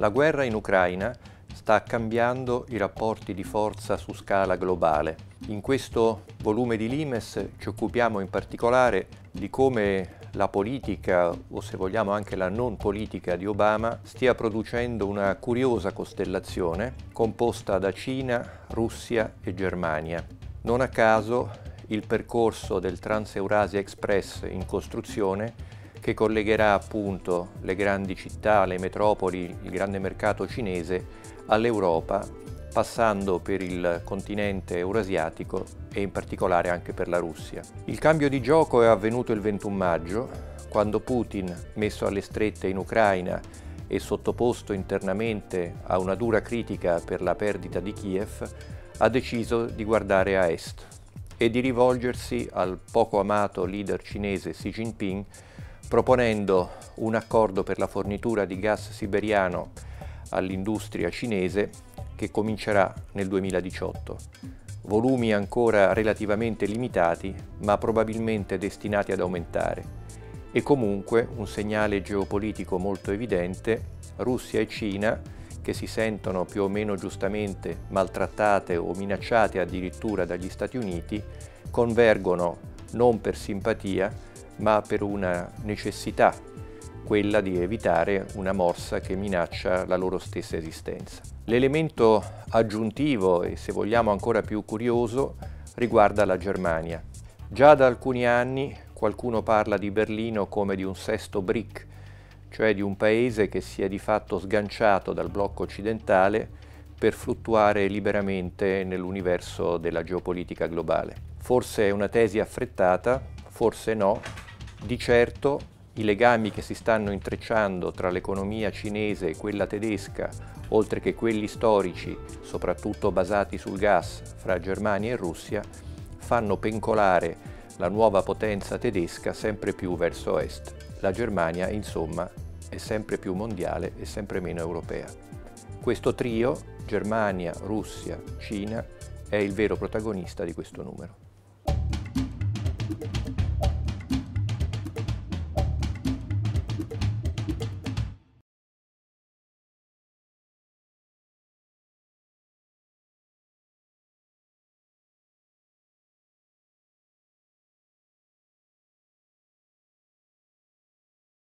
La guerra in Ucraina sta cambiando i rapporti di forza su scala globale. In questo volume di Limes ci occupiamo in particolare di come la politica, o se vogliamo anche la non politica di Obama, stia producendo una curiosa costellazione composta da Cina, Russia e Germania. Non a caso il percorso del Trans-Eurasia Express in costruzione che collegherà appunto le grandi città, le metropoli, il grande mercato cinese all'Europa, passando per il continente eurasiatico e in particolare anche per la Russia. Il cambio di gioco è avvenuto il 21 maggio, quando Putin, messo alle strette in Ucraina e sottoposto internamente a una dura critica per la perdita di Kiev, ha deciso di guardare a est e di rivolgersi al poco amato leader cinese Xi Jinping proponendo un accordo per la fornitura di gas siberiano all'industria cinese che comincerà nel 2018. Volumi ancora relativamente limitati, ma probabilmente destinati ad aumentare. E comunque un segnale geopolitico molto evidente, Russia e Cina, che si sentono più o meno giustamente maltrattate o minacciate addirittura dagli Stati Uniti, convergono non per simpatia, ma per una necessità, quella di evitare una morsa che minaccia la loro stessa esistenza. L'elemento aggiuntivo e se vogliamo ancora più curioso riguarda la Germania. Già da alcuni anni qualcuno parla di Berlino come di un sesto BRIC, cioè di un paese che si è di fatto sganciato dal blocco occidentale per fluttuare liberamente nell'universo della geopolitica globale. Forse è una tesi affrettata, forse no, di certo i legami che si stanno intrecciando tra l'economia cinese e quella tedesca, oltre che quelli storici, soprattutto basati sul gas, fra Germania e Russia, fanno pencolare la nuova potenza tedesca sempre più verso est. La Germania, insomma, è sempre più mondiale e sempre meno europea. Questo trio, Germania, Russia, Cina, è il vero protagonista di questo numero.